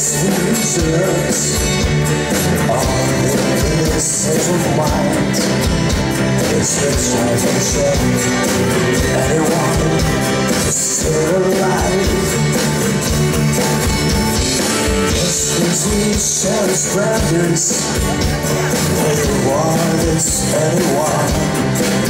Deserves all the sense of mind. It's the salvation anyone still alive. Destiny shares standards. Anyone is anyone.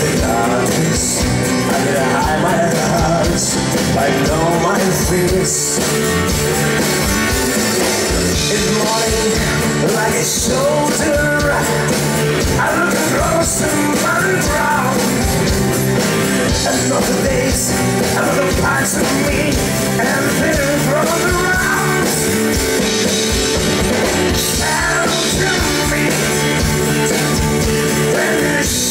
the darkness I can hide my my fears. Morning like a shoulder I look across the the days Another parts of me And feeling from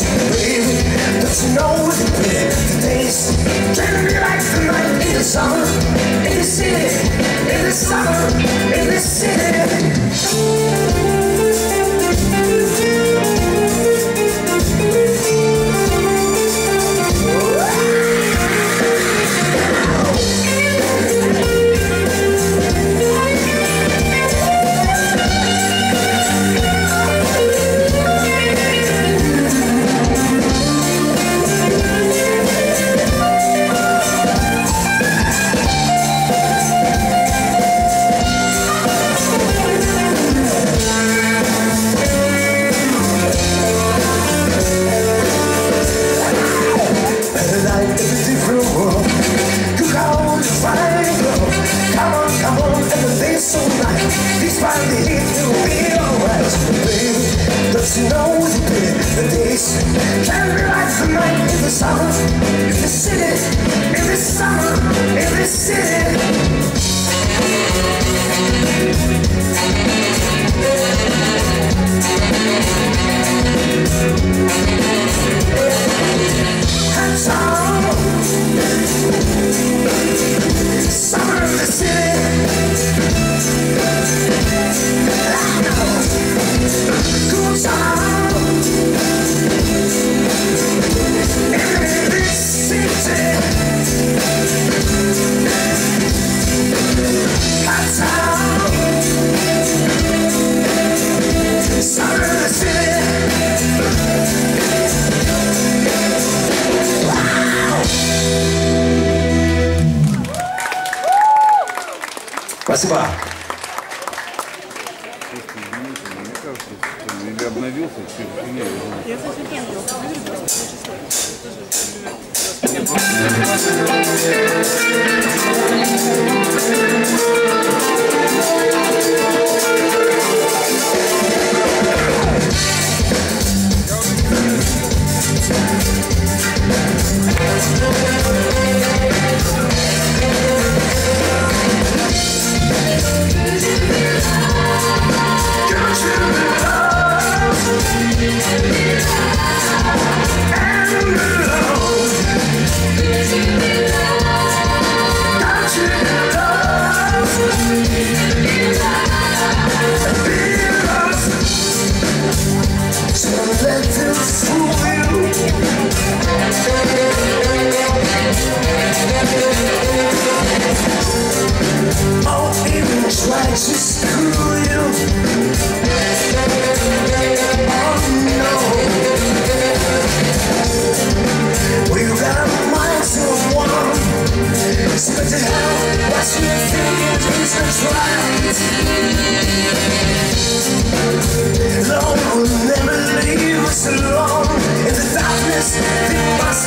days, baby, don't you know it? The days can be like the night in the summer, in the city, in the summer, in the city.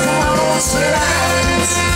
close your eyes.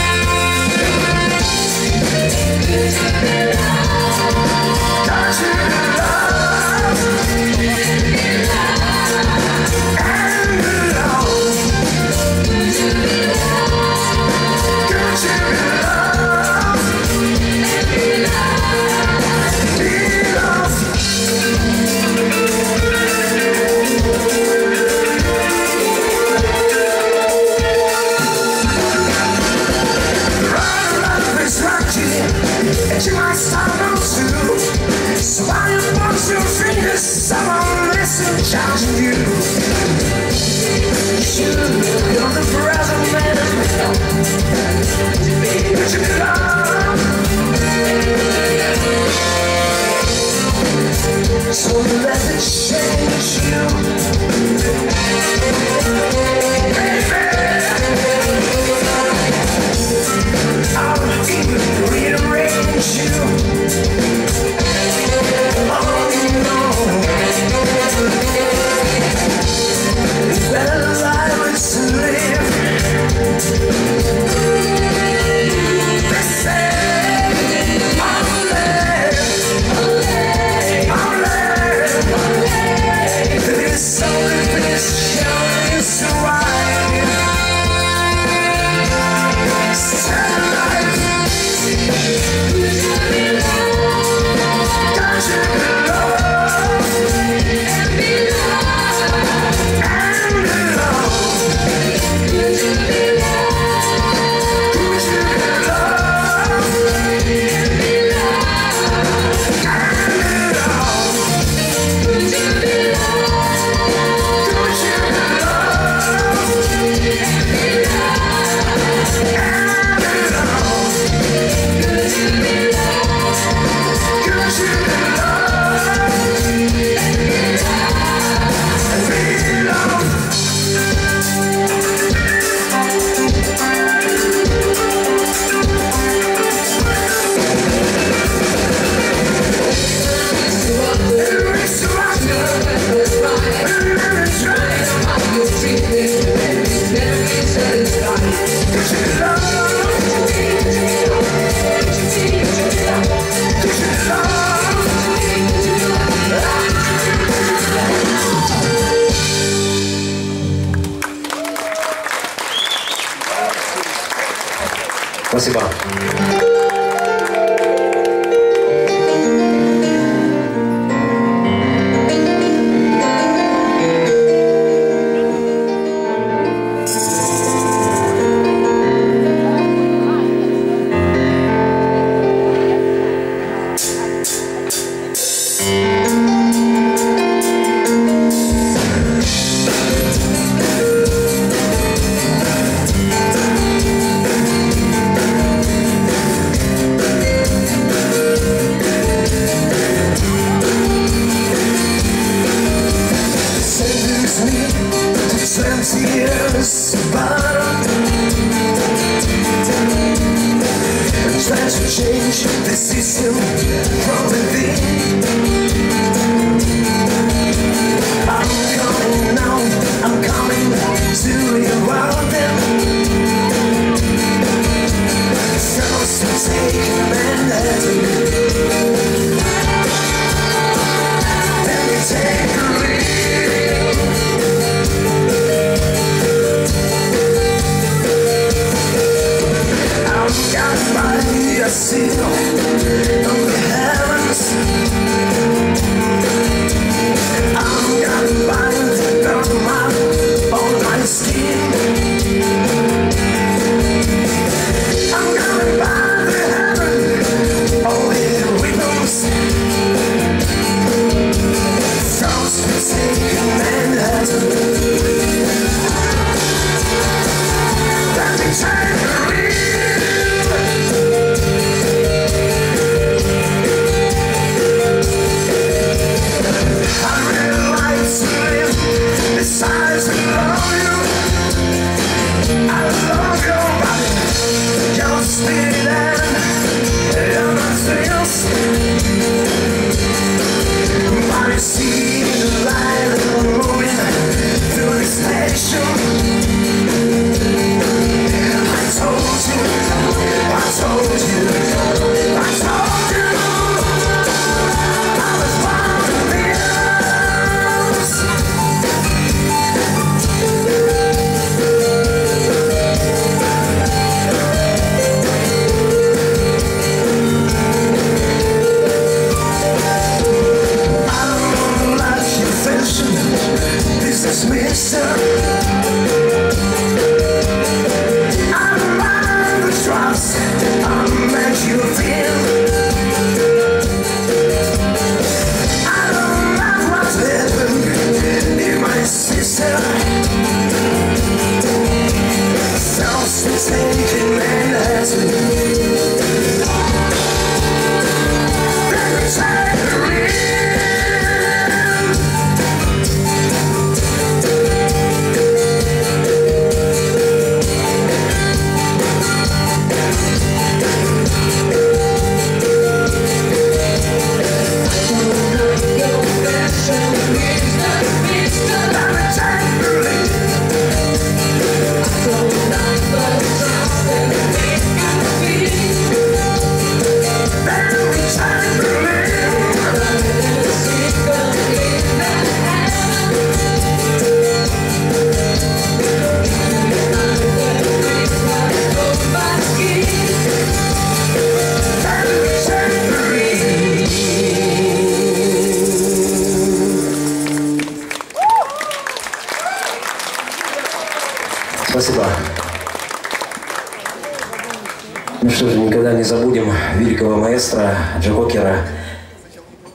Великого маэстро Джокера.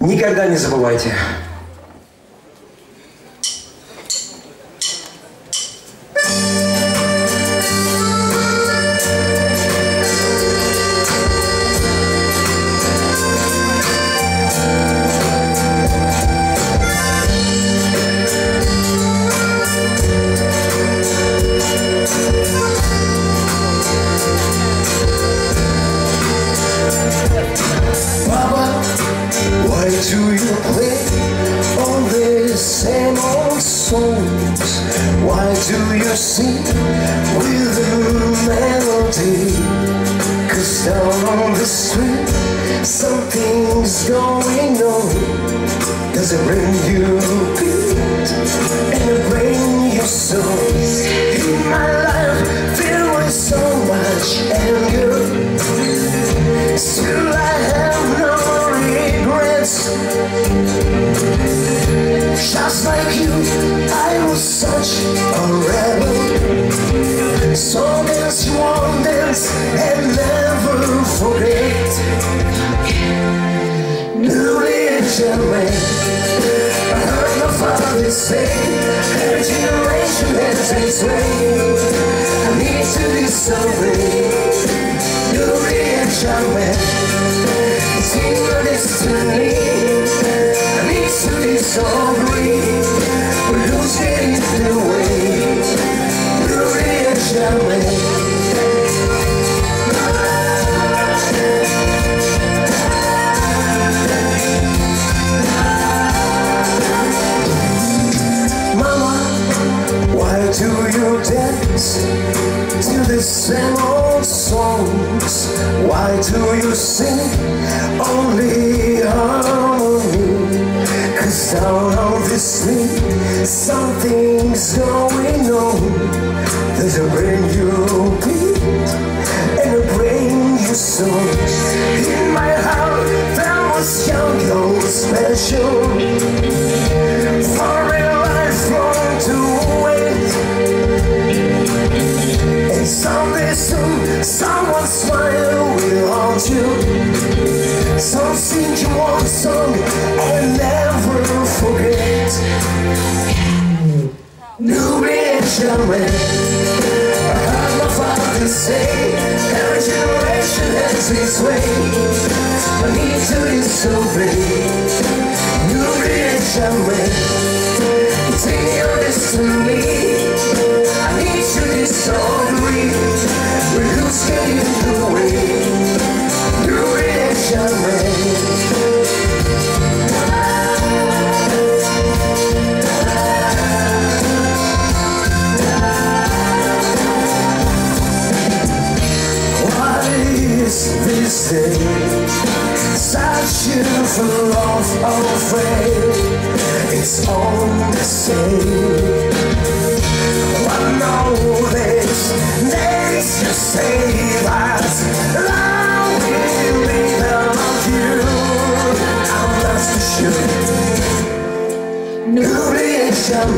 Никогда не забывайте.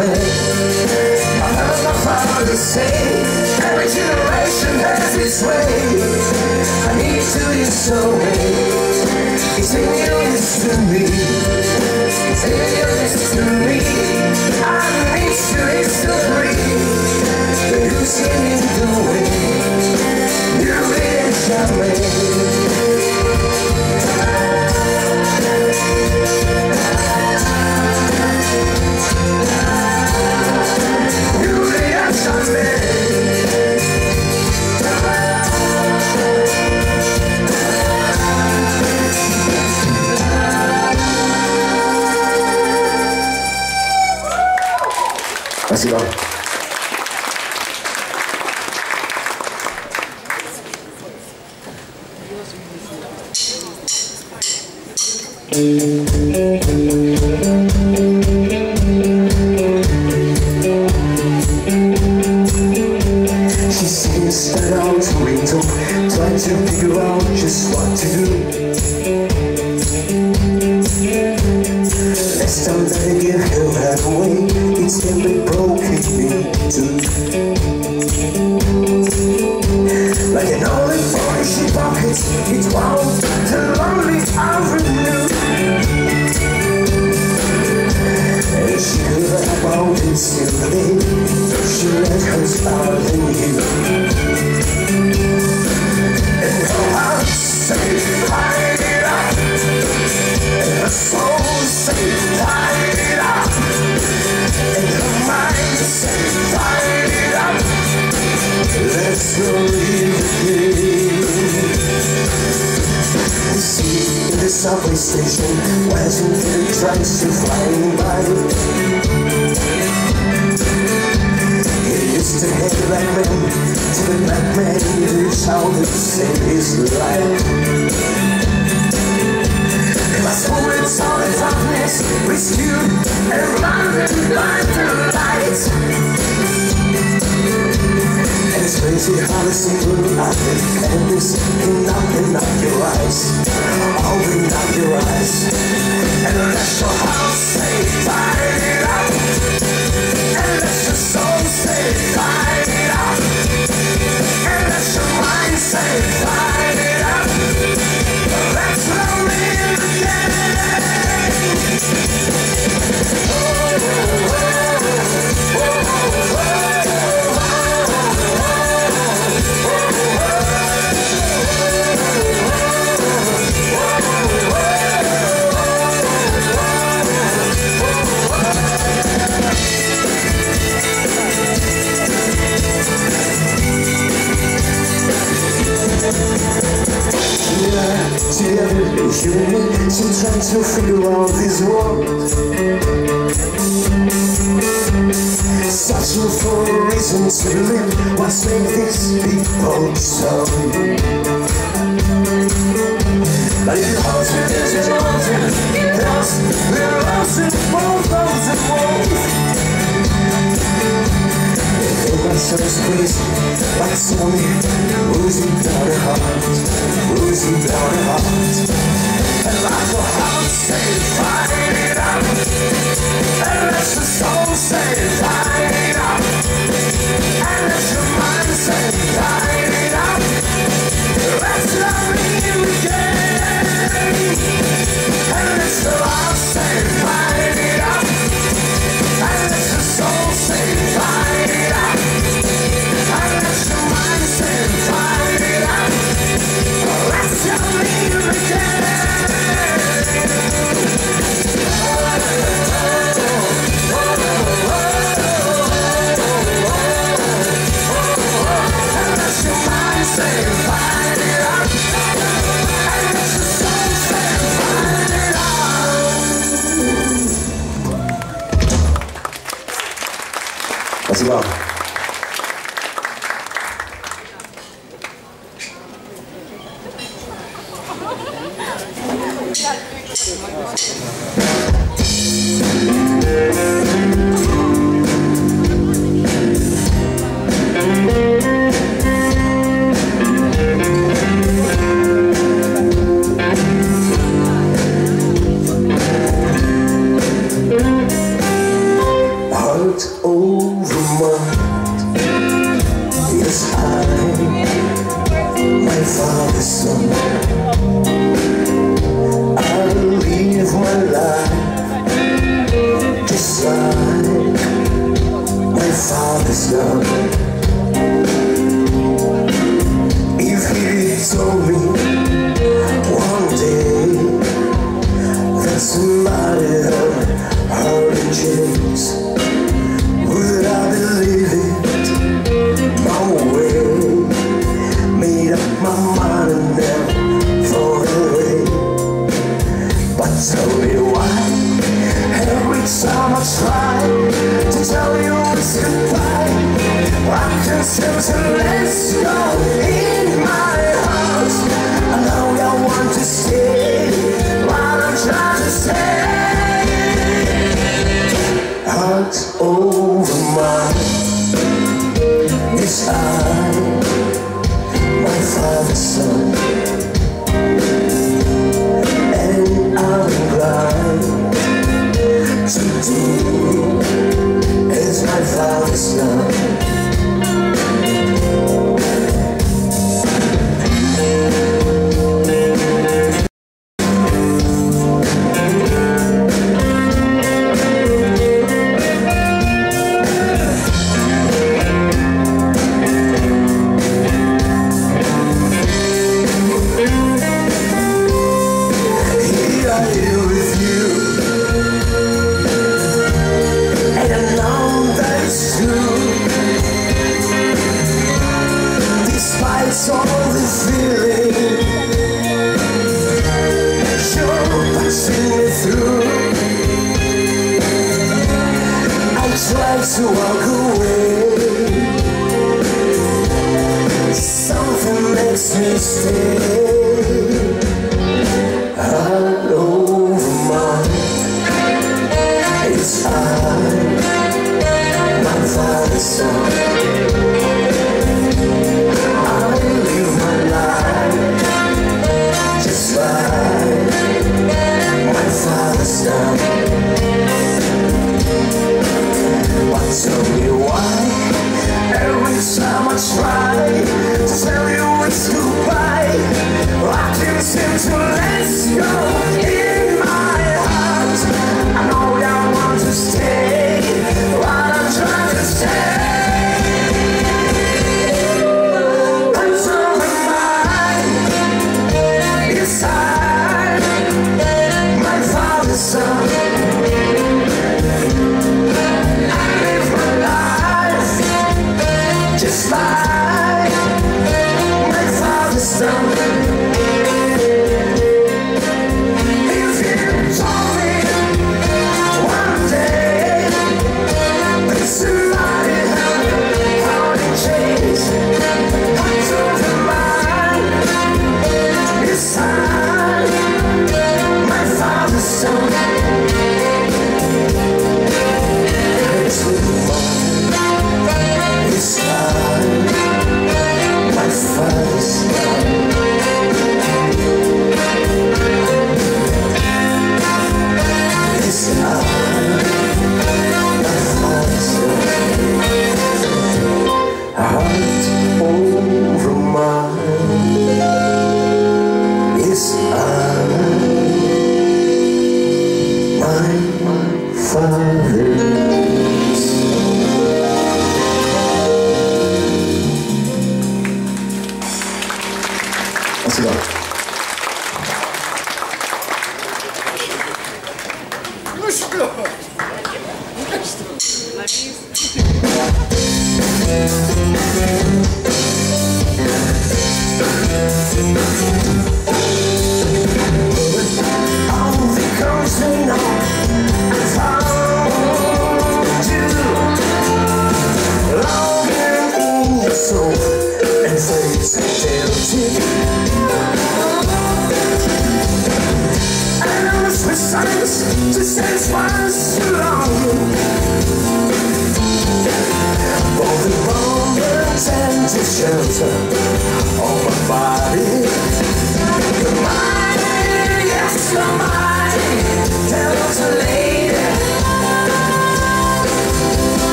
away. I heard my father say, every generation has its way. I need to you so You say you're this to me. You say you're to me. I need to be so free. But who's in the way? You really shall make.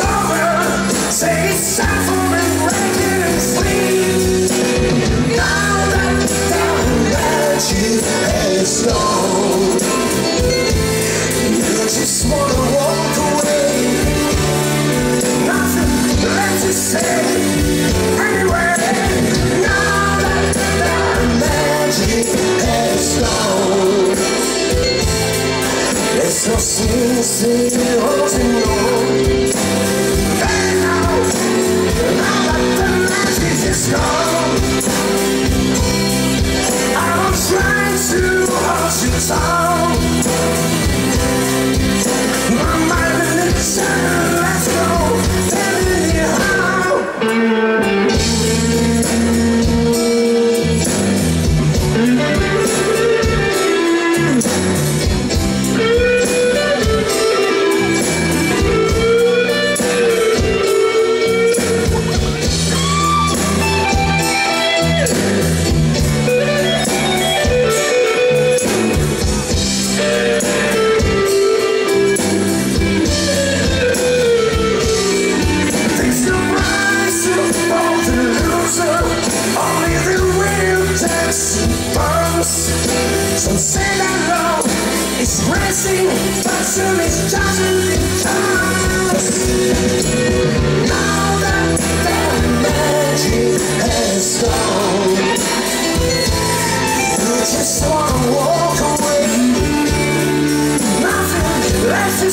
Over Say it's for me breaking and free Now that the magic has gone You just wanna walk away. Nothing left to say Anyway Now that magic has gone in holding gone I'm trying to hold you down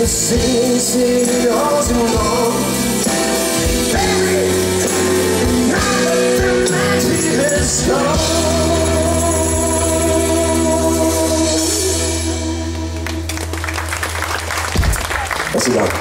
to see, see yours alone. Baby, now the magic is gone. Let's go.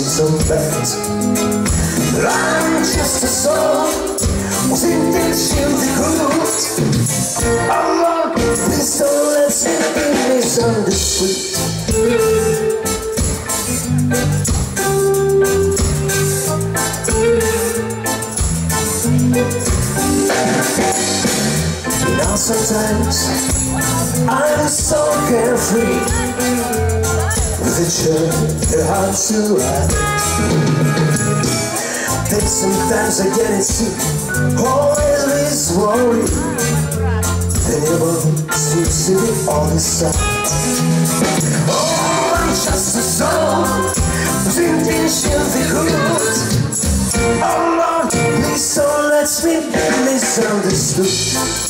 See some I'm just a soul whose intentions are good. Oh Lord, please don't let me misunderstood. Now sometimes I'm so carefree chill, they're hard to ride. Then sometimes I get it sick, always worried. Then it won't seems to be on the side. Oh, I'm just a soul whose intentions are good. Oh Lord, please don't let me be misunderstood.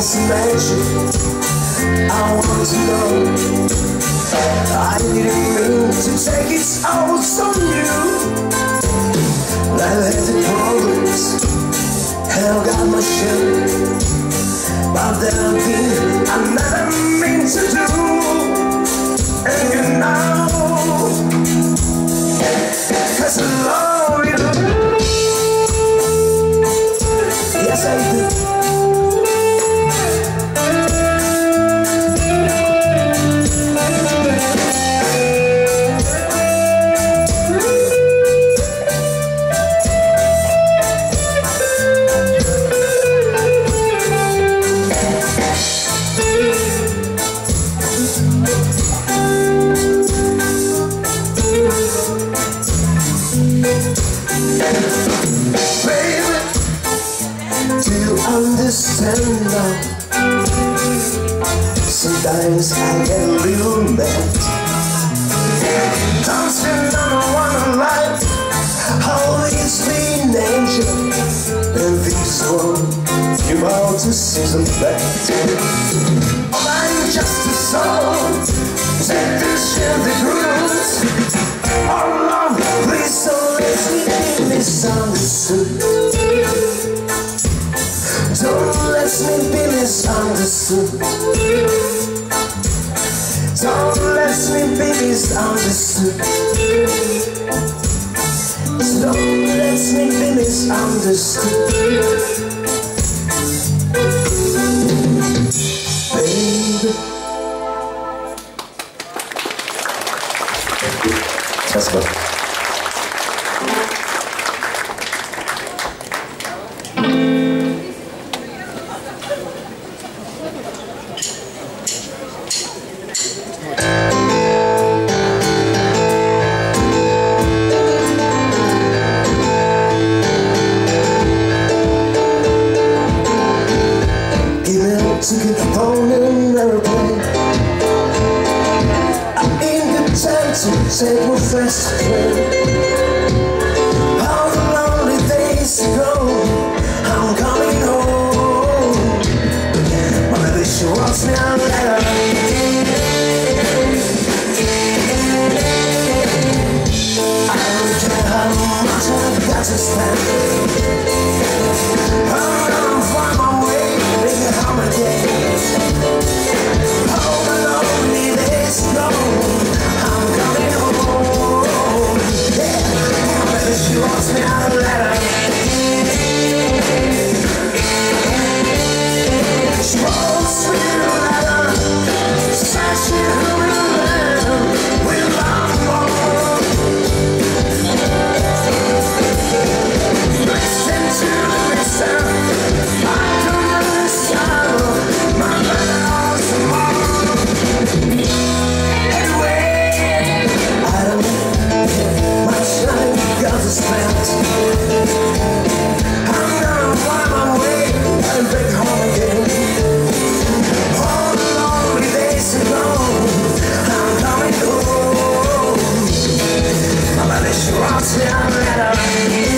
satisfaction I want to know I need a thing to take its own on you. Life has its problems Hell got my shit But there are things I never mean to do. And you know Cause I love you Yes I do. Don't let me be misunderstood confess lonely days ago I'm coming home My baby, I I've Yeah, not matter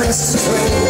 train. All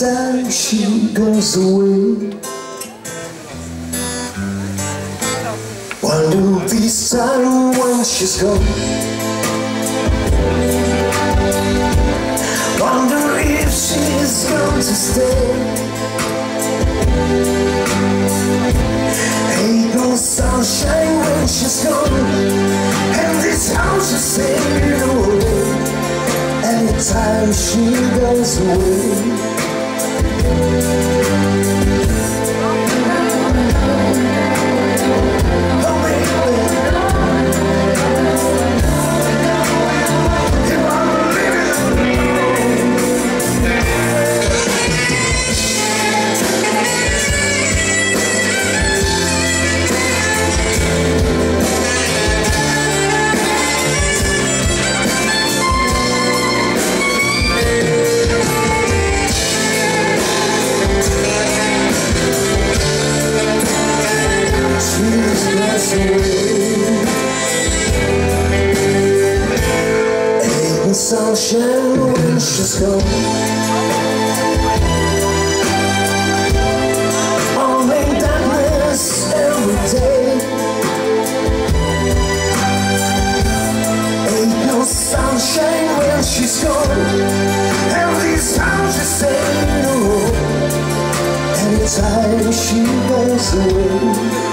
time she goes away. Wonder this time when she's gone. say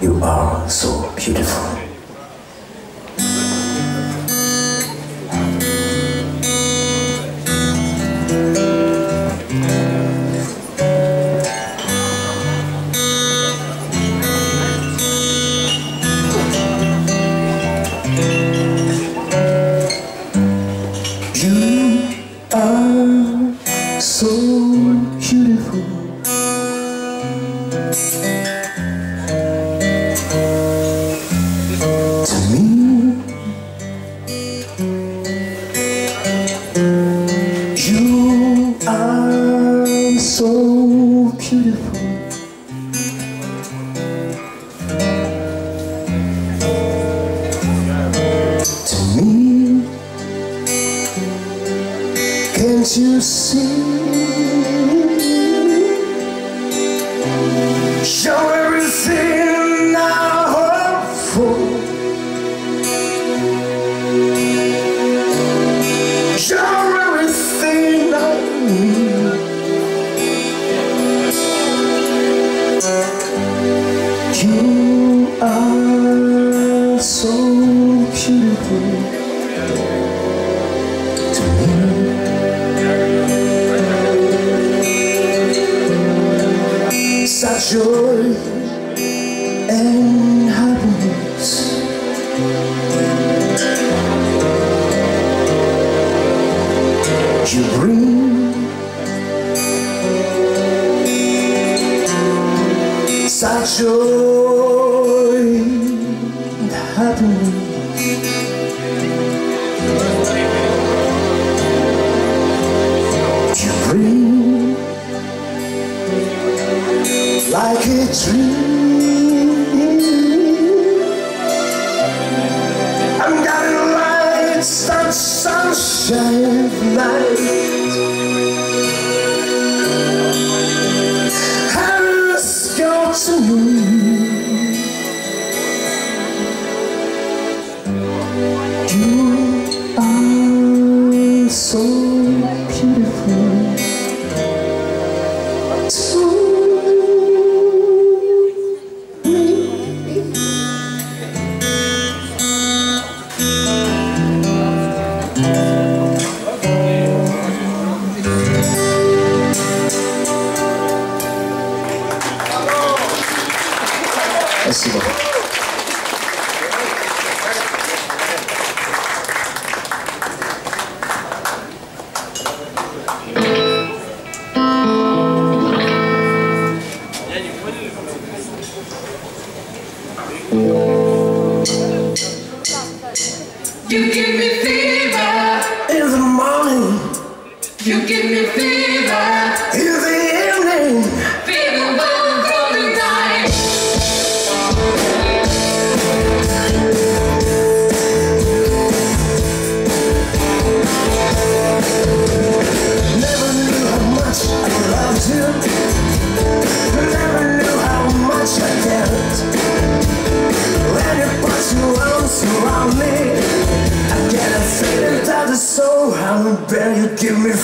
you are so beautiful.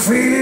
Give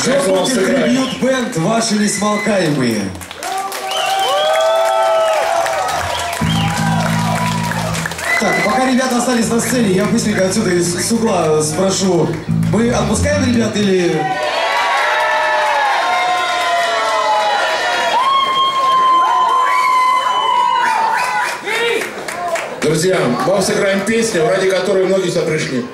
Все будет трибьют бенд «Ваши несмолкаемые». Так, пока ребята остались на сцене, я быстренько отсюда из с угла спрошу. Мы отпускаем ребят или... Друзья, вам сыграем песню, ради которой многие сюда пришли.